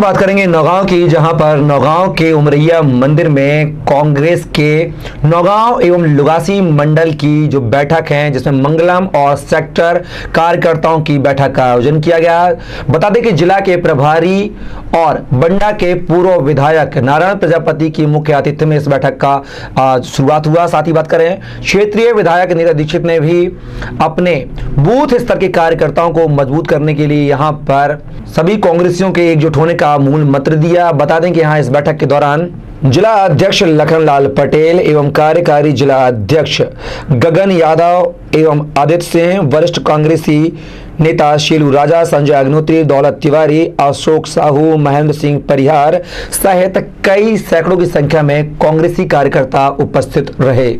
बात करेंगे नौगांव की, जहाँ पर नौगांव के उमरैया मंदिर में कांग्रेस के नौगांव एवं लुगासी मंडल की जो बैठक है, जिसमें मंगलम और सेक्टर कार्यकर्ताओं की बैठक का आयोजन किया गया। बता दें कि जिला के प्रभारी और बंडा के पूर्व विधायक नारायण प्रजापति की मुख्य आतिथ्य में इस बैठक का शुरुआत हुआ। साथ ही बात करें, क्षेत्रीय विधायक नीरज दीक्षित ने भी अपने बूथ स्तर के कार्यकर्ताओं को मज़बूत करने के लिए यहाँ पर सभी कांग्रेसियों के एकजुट होने का मूल मंत्र दिया। बता दें कि यहाँ इस बैठक के दौरान जिला अध्यक्ष लखनलाल पटेल एवं कार्यकारी जिला अध्यक्ष गगन यादव एवं आदित्य सिंह, वरिष्ठ कांग्रेसी नेता शीलू राजा, संजय अग्नोत्री, दौलत तिवारी, अशोक साहू, महेंद्र सिंह परिहार सहित कई सैकड़ों की संख्या में कांग्रेसी कार्यकर्ता उपस्थित रहे।